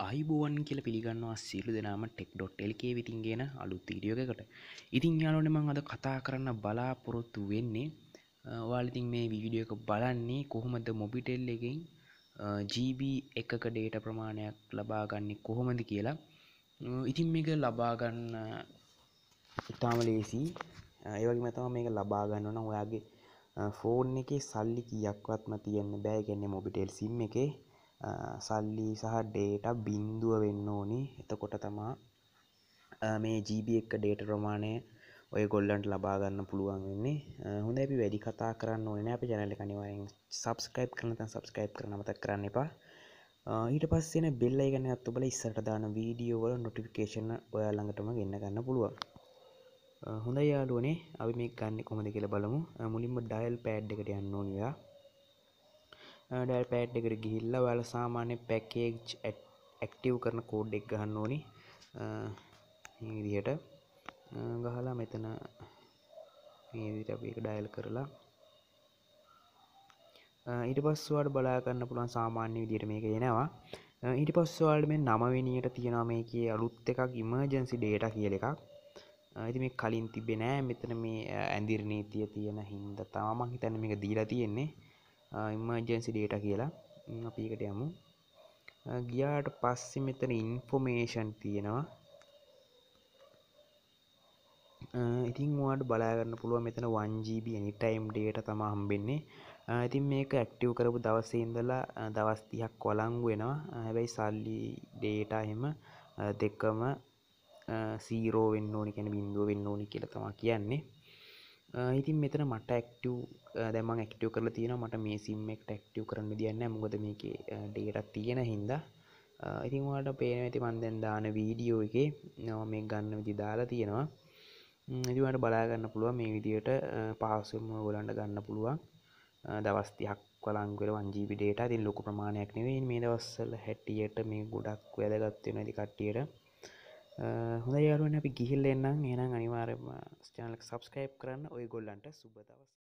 අයිබෝවන් කියල පිළිගන්නවා සිල්ලු දෙනාම ටෙක්.ඩොට්ල්කේ විතින්ගෙන අලුත් වීඩියෝකට ඉතින් යාලොන මං අද කතා කරන්න බලාපොරොත්තු වෙන්නේ වාලිතින් මේ වීඩියෝ එක බලන්නේ කොහොමද මොබිටෙල් එකින් GB එකක ඩේට ප්‍රමාණයක් ලබාගන්නේ කොහොමද කියලා. ඉතින් මේක ලබාගන්න ඉතාම ලේසි. ඒවගේ මතම මේක ලබාගන්න නම් ඔයාගේ ෆෝන් එක සල්ලි කියක්වත්ම තියන්න බෑ. ගැන්න මොබිටෙල් සිම් එකේ. සල්ලි සහ ඩේට බින්දුව වෙන්න ඕනි. එතකොට තමා මේ ජීබ එක ඩේට ප්‍රමාණය ඔය ගොල්ලන්ට ලබාගන්න පුළුවන් වෙන්නේ. හොඳ අපි වැඩි කතා කරන්න ඕන අප ජනල කනිවයෙන් සබස්ක්‍රයිප් කරන තන් සබස්ක්‍රයිප් කරන මතක් කරන්න එපා. ඊට පස්සෙන බෙල්ල ගන අත්තු බල ඉස්සට දාන වීඩියෝවල නොටිෆිකේෂන ඔයා ළඟටම ගන්න ගන්න පුළුවන්. හොඳ යාලුවනේ අපි මේ ගන්න කොමද කියල බලමු. මුලින්ම ඩයිල් පෑඩ් එකට යන්න ඕනියා ඩල් පෑට් එකට ගිහිල්ල වල සාමාන්‍ය පැකේජ් ඇක්ටව් කරන කෝඩ් එක් ගහන්න ඕනි. විදිහට. ගහලා මෙතන විදිට අප එක ඩයල් කරලා. ඊට පස්වාට බලාගන්න පුළුවන් සාමාන්‍ය විදියට මේක එනවා. ඊට පස්වාල්ට මේ නමවෙනියට තියෙනවා මේක අලුත් එකක් ඉමර්ජන්සි ඩේට කියල එකක්. ඇති මේ කලින් තිබෙනෑ මෙතන මේ ඇඳිර් නීතිය තියෙන හින්ද තාමක් හිතන්න මේක දීලා තියෙන්නේ. ඉමර්ජන්සි ඩේට කියලා. අපිකට යමු. ගියාට පස්සෙ මෙතන ඉන්ෆෝමේෂන් තියෙනවා. ඉතින් වාට බලාගන්න පුළුව මෙතන 1GB නිටයිම් ඩේට තම හම්බෙන්නේ. ඉතින් මේක ඇක්ටව් කරපු දවසේඉඳලා දවස් තිහක් කොළංගු වෙනවා. හැබැයි සල්ලි ඩේට එහෙම දෙක්කම සීරෝ වෙන්න ඕනි කැන බින්දුව වෙන්න ඕනි කියල තමා කියන්නේ. ඉතින් මෙතන මට ඇක්ටව් දැම ඇක්ටව කරලා තියෙන මට මේ සිම්මෙක් ටක්ටව් කරන්න දියන්න මුගද මේක ඩේටත් තියෙන හින්දා. ඉතින්වාට පේන ඇති මන්දැන් දාන වීඩියෝ එක. නව මේ ගන්න විදි දාලා තියෙනවා. ඉතිවට බලාගන්න පුළුව මේ විදියට පාසුම ගොලන්ට ගන්න පුළුවන්. දවස්තියක් කොළංගල වංජීපි ඩේට තින් ලොක ප්‍රමාණයක් නෙවෙයි මේ දවස්සල හැටියට මේ ගොඩක් වැදගත්වෙන ඇති කට්ටියට. හොඳ යාරුවන අපි ගිහිල් එන්නම්. එනම් අනිවාරම ස්චනලක් සබස්ක්‍රයිප් කරන්න. ඔය ගොල්ලන්ට සුබ දවස්.